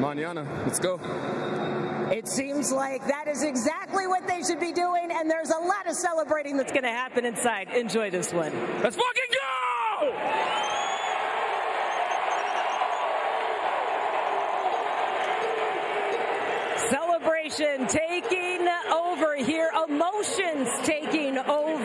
Manana. Let's go. It seems like that is exactly what they should be doing, and there's a lot of celebrating that's going to happen inside. Enjoy this one. Let's fucking go! Celebration taking over here, emotions taking over.